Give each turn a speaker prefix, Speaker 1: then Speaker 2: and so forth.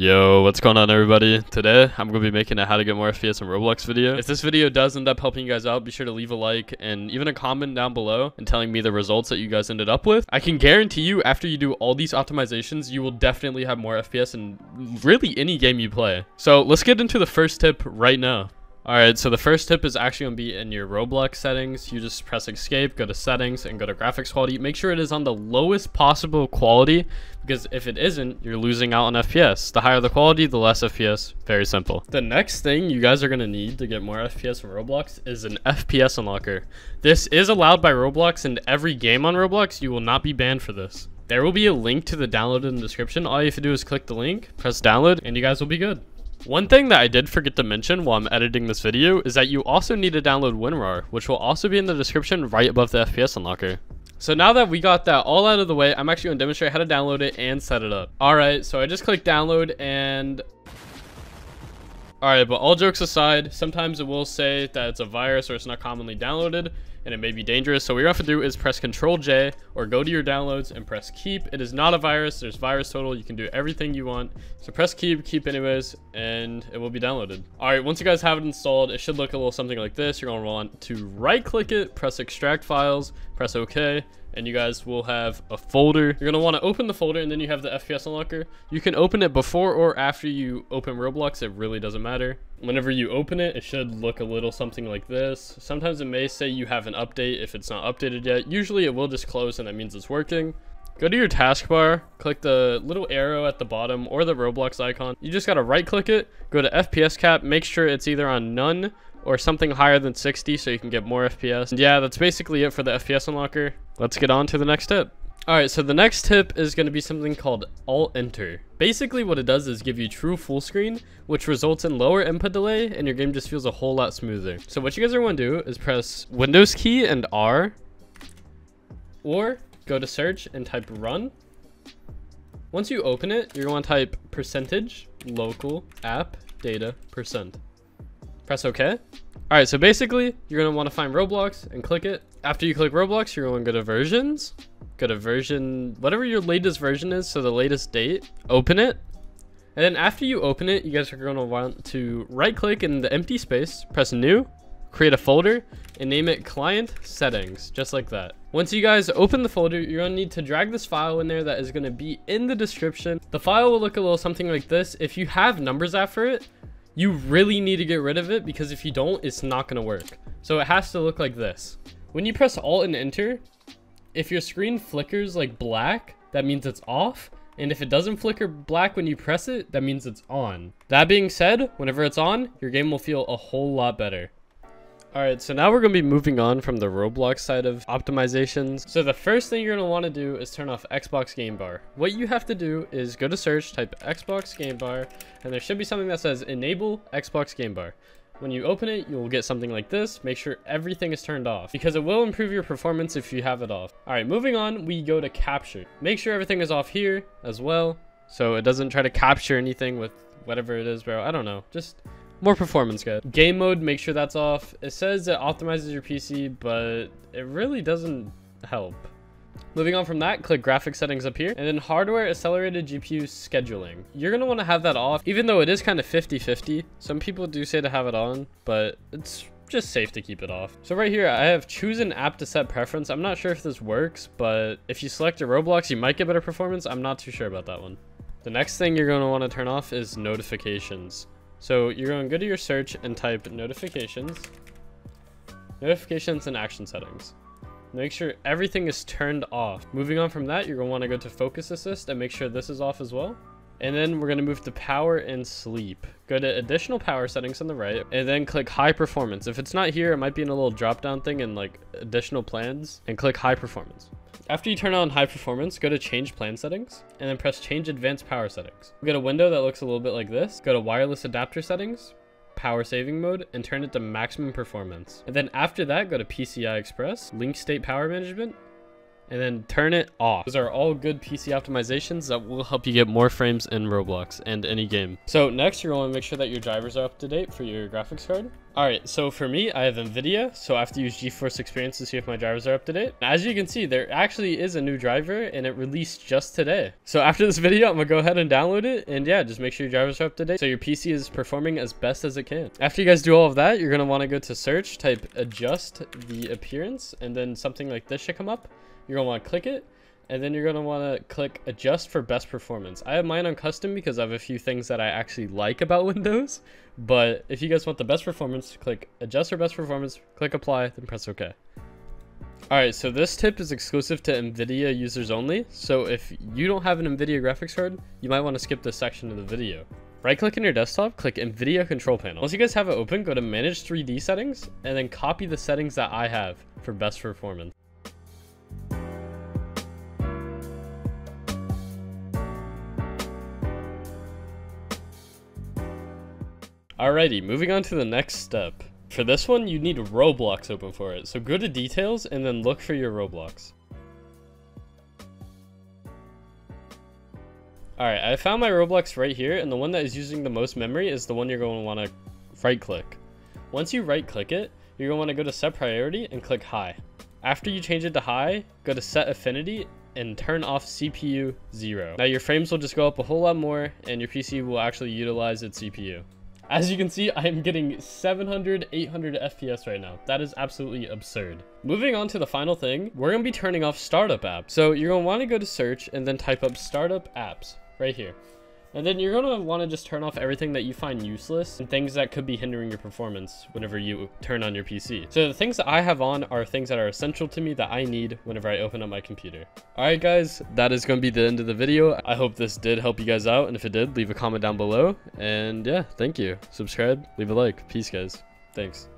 Speaker 1: Yo, what's going on everybody? Today, I'm going to be making a how to get more FPS in Roblox video. If this video does end up helping you guys out, be sure to leave a like and even a comment down below and telling me the results that you guys ended up with. I can guarantee you after you do all these optimizations, you will definitely have more FPS in really any game you play. So let's get into the first tip right now. Alright, so the first tip is actually going to be in your Roblox settings. You just press escape, go to settings, and go to graphics quality. Make sure it is on the lowest possible quality, because if it isn't, you're losing out on FPS. The higher the quality, the less FPS. Very simple. The next thing you guys are going to need to get more FPS in Roblox is an FPS unlocker. This is allowed by Roblox, and every game on Roblox, you will not be banned for this. There will be a link to the download in the description. All you have to do is click the link, press download, and you guys will be good. One thing that I did forget to mention while I'm editing this video is that you also need to download WinRAR, which will also be in the description right above the FPS unlocker. So now that we got that all out of the way, I'm actually going to demonstrate how to download it and set it up. Alright, so I just clicked download and... Alright, but all jokes aside, sometimes it will say that it's a virus or it's not commonly downloaded and it may be dangerous. So what you have to do is press Control J or go to your downloads and press keep. It is not a virus. There's VirusTotal. You can do everything you want. So press keep, keep anyways, and it will be downloaded. All right, once you guys have it installed, it should look a little something like this. You're to want to right click it, press extract files, press OK, and you guys will have a folder. You're going to want to open the folder and then you have the FPS unlocker. You can open it before or after you open Roblox. It really doesn't matter. Whenever you open it, it should look a little something like this. Sometimes it may say you have an update if it's not updated yet. Usually it will just close and that means it's working. Go to your taskbar, click the little arrow at the bottom or the Roblox icon. You just gotta right click it, go to FPS cap, make sure it's either on none or something higher than 60 so you can get more FPS. And yeah, that's basically it for the FPS unlocker. Let's get on to the next tip. Alright, so the next tip is going to be something called Alt Enter. Basically what it does is give you true full screen, which results in lower input delay and your game just feels a whole lot smoother. So what you guys are going to do is press Windows key and R, or go to search and type run. Once you open it, you're going to type percentage local app data percent. Press OK. All right, so basically, you're want to find Roblox and click it. After you click Roblox, you're to go to versions, go to version, whatever your latest version is, so the latest date, open it. And then after you open it, you guys are to want to right click in the empty space, press new, create a folder, and name it client settings, just like that. Once you guys open the folder, you're gonna need to drag this file in there that is gonna be in the description. The file will look a little something like this. If you have numbers after it, you really need to get rid of it because if you don't, it's not going to work. So it has to look like this. When you press Alt and Enter, if your screen flickers like black, that means it's off. And if it doesn't flicker black when you press it, that means it's on. That being said, whenever it's on, your game will feel a whole lot better. Alright, so now we're going to be moving on from the Roblox side of optimizations. So the first thing you're want to do is turn off Xbox Game Bar. What you have to do is go to search, type Xbox Game Bar, and there should be something that says Enable Xbox Game Bar. When you open it, you'll get something like this. Make sure everything is turned off because it will improve your performance if you have it off. All right, moving on, we go to capture. Make sure everything is off here as well. So it doesn't try to capture anything with whatever it is, bro. I don't know. Just more performance good. Game mode, make sure that's off. It says it optimizes your PC, but it really doesn't help. Moving on from that, click graphic settings up here, and then hardware accelerated GPU scheduling. You're gonna wanna have that off, even though it is kind of 50-50. Some people do say to have it on, but it's just safe to keep it off. So right here, I have choose an app to set preference. I'm not sure if this works, but if you select a Roblox, you might get better performance. I'm not too sure about that one. The next thing you're gonna wanna turn off is notifications. So you're going to go to your search and type notifications, notifications and action settings. Make sure everything is turned off. Moving on from that, you're going to want to go to focus assist and make sure this is off as well. And then we're going to move to power and sleep. Go to additional power settings on the right and then click high performance. If it's not here, it might be in a little drop down thing in like additional plans and click high performance. After you turn on high performance, go to change plan settings and then press change advanced power settings. We get a window that looks a little bit like this. Go to wireless adapter settings, power saving mode and turn it to maximum performance. And then after that, go to PCI Express, link state power management, and then turn it off. Those are all good PC optimizations that will help you get more frames in Roblox and any game. So next, you're going to make sure that your drivers are up to date for your graphics card. Alright, so for me, I have NVIDIA, so I have to use GeForce Experience to see if my drivers are up to date. As you can see, there actually is a new driver, and it released just today. So after this video, I'm to go ahead and download it, and yeah, just make sure your drivers are up to date so your PC is performing as best as it can. After you guys do all of that, you're want to go to search, type adjust the appearance, and then something like this should come up. You're want to click it, and then you're going to want to click adjust for best performance. I have mine on custom because I have a few things that I actually like about Windows, but if you guys want the best performance, click adjust for best performance, click apply, then press OK. Alright, so this tip is exclusive to NVIDIA users only, so if you don't have an NVIDIA graphics card, you might want to skip this section of the video. Right click on your desktop, click NVIDIA control panel. Once you guys have it open, go to manage 3D settings, and then copy the settings that I have for best performance. Alrighty, moving on to the next step. For this one, you need Roblox open for it. So go to details and then look for your Roblox. Alright, I found my Roblox right here, and the one that is using the most memory is the one you're going to want to right click. Once you right click it, you're going to want to go to set priority and click high. After you change it to high, go to set affinity and turn off CPU 0. Now your frames will just go up a whole lot more and your PC will actually utilize its CPU. As you can see, I am getting 700, 800 FPS right now. That is absolutely absurd. Moving on to the final thing, we're to be turning off startup apps. So you're want to go to search and then type up startup apps right here. And then you're want to just turn off everything that you find useless and things that could be hindering your performance whenever you turn on your PC. So the things that I have on are things that are essential to me that I need whenever I open up my computer. Alright guys, that is going to be the end of the video. I hope this did help you guys out. And if it did, leave a comment down below. And yeah, thank you. Subscribe, leave a like. Peace guys. Thanks.